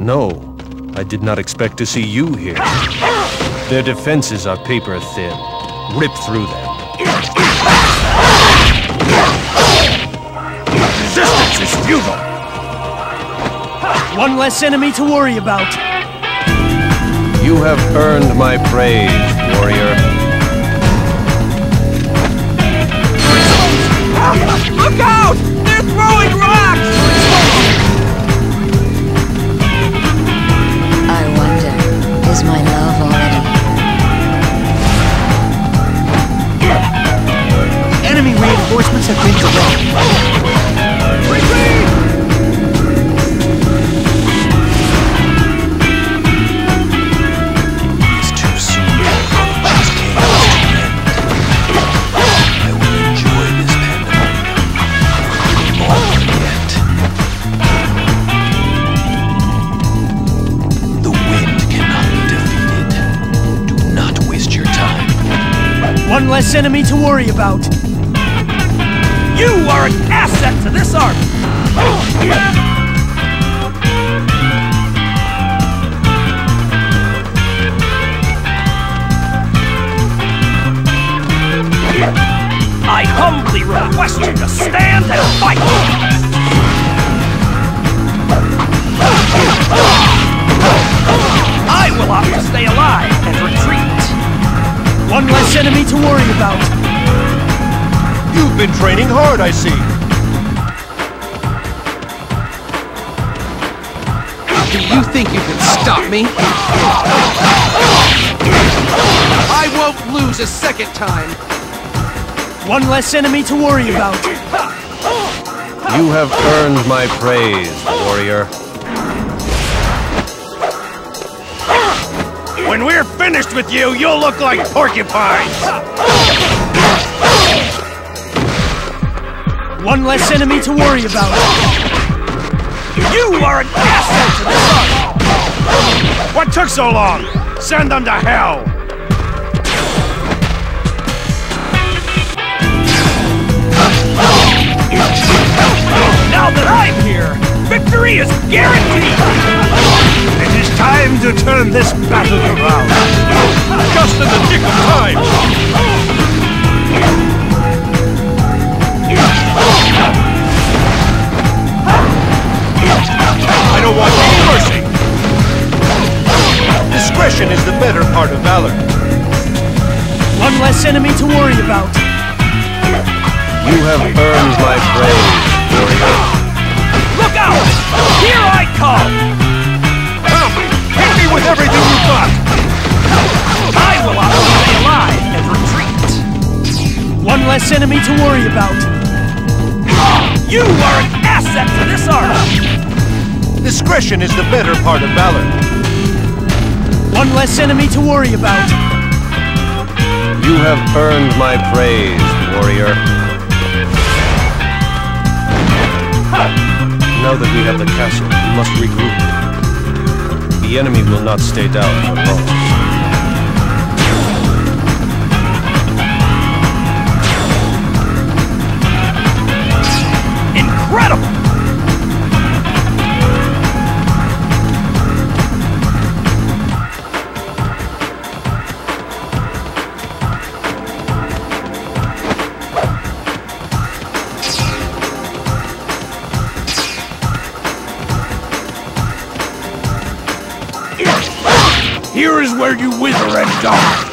No, I did not expect to see you here. Their defenses are paper thin. Rip through them. Resistance is futile! One less enemy to worry about. You have earned my praise, warrior. Look out! They're throwing One less enemy to worry about. You are an asset to this army! I humbly request you to stand and fight! I will opt to stay alive and retreat! One less enemy to worry about. You've been training hard, I see. Do you think you can stop me? I won't lose a second time. One less enemy to worry about. You have earned my praise, warrior. When we're finished with you, you'll look like porcupines! One less enemy to worry about. You are an asset to this army! What took so long? Send them to hell! Now that I'm here, victory is guaranteed! It is time to turn this battle around! Just in the nick of time! I don't want any mercy! Discretion is the better part of valor. One less enemy to worry about. You have earned my praise, warrior. Less enemy to worry about. You are an asset to this army! Discretion is the better part of valor. One less enemy to worry about. You have earned my praise, warrior. Now that we have the castle, we must regroup. The enemy will not stay down for long. Here is where you wither and die.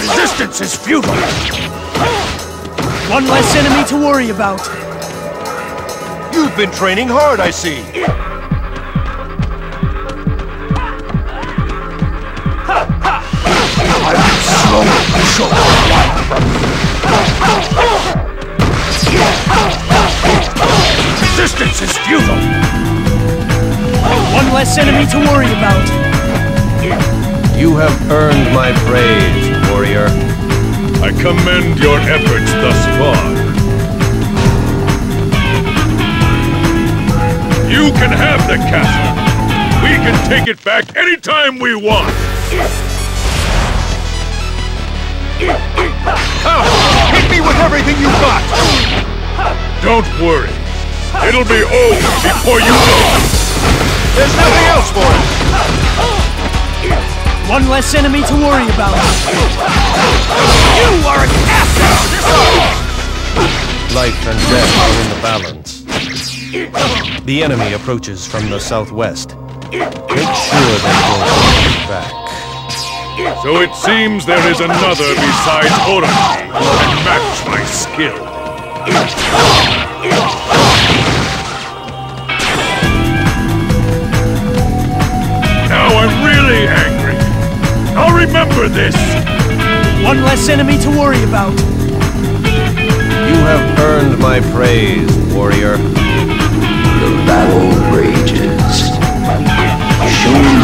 Resistance is futile. One less enemy to worry about. You've been training hard, I see. Resistance is futile. One less enemy to worry about. You have earned my praise, warrior. I commend your efforts thus far. You can have the castle. We can take it back anytime we want. Hit me with everything you've got! Don't worry. It'll be over before you know it. There's nothing else for it. One less enemy to worry about. You are an asset! Life and death are in the balance. The enemy approaches from the southwest. Make sure they don't hold back. So it seems there is another besides Orochi who can match my skill. Remember this. One less enemy to worry about. You have earned my praise, warrior. The battle rages. Show me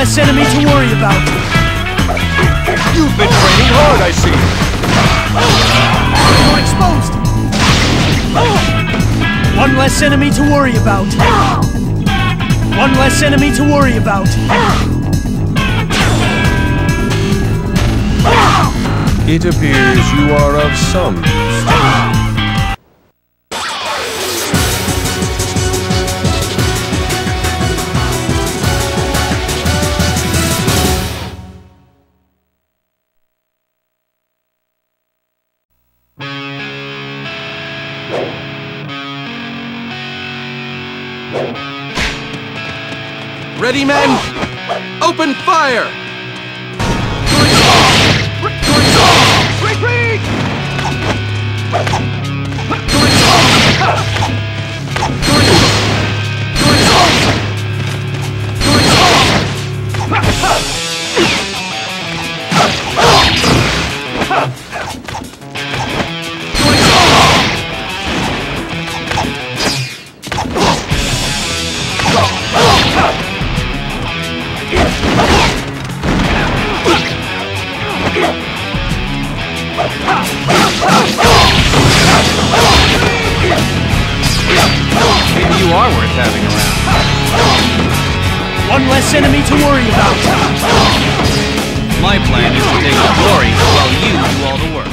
less enemy to worry about. You've been training hard, I see. You're exposed. One less enemy to worry about. One less enemy to worry about. It appears you are of some Ready, men? Open fire! Retreat! Maybe driving around. One less enemy to worry about! My plan is to take the glory while you do all the work.